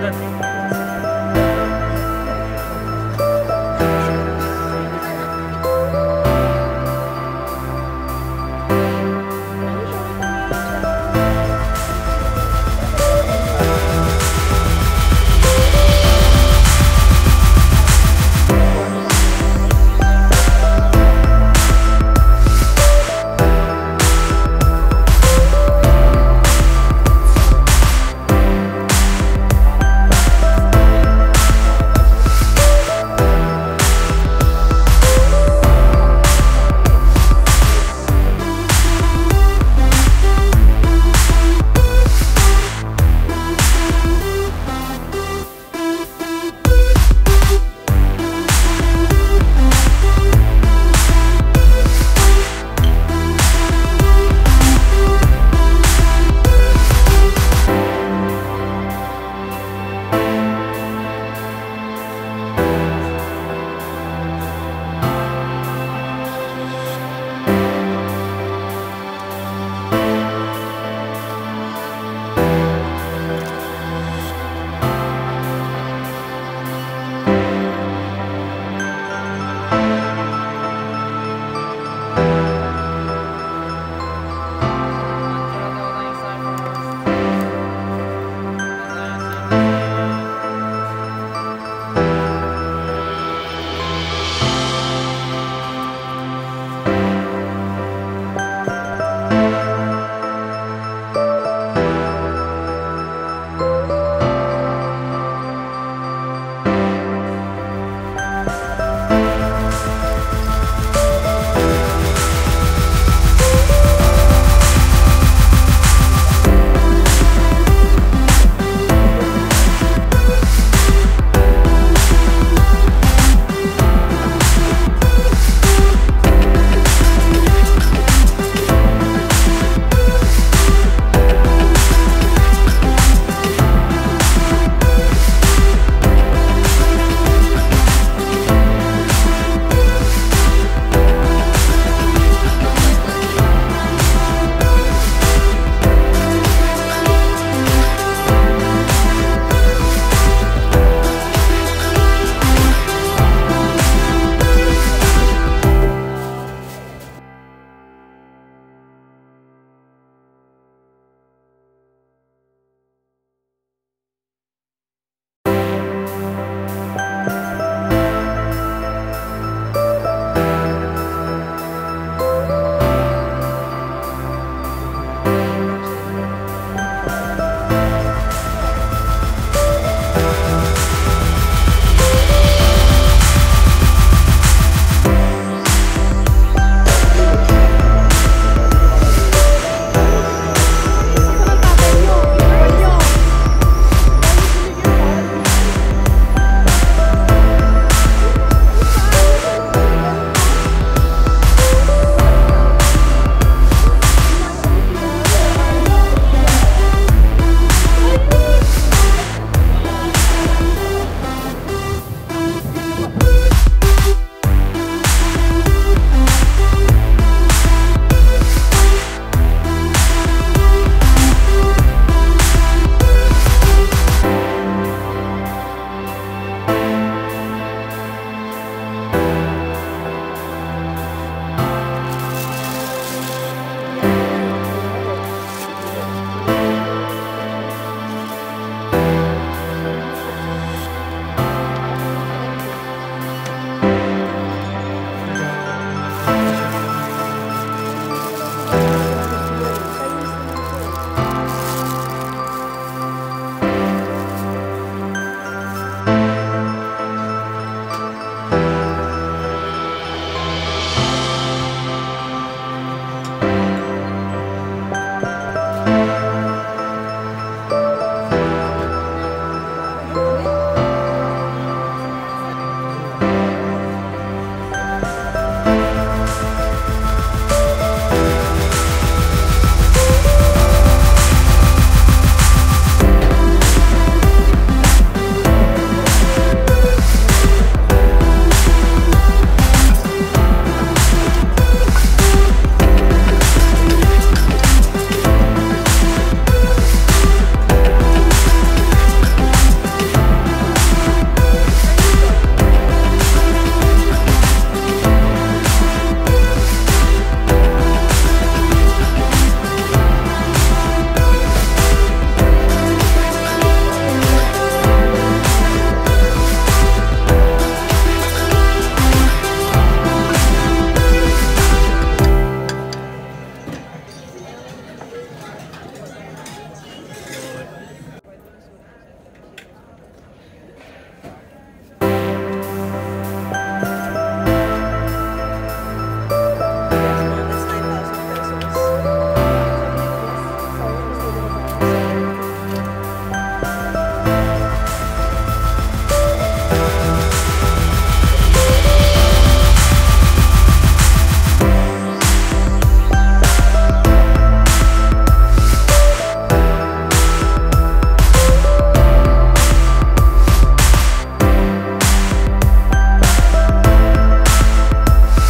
Let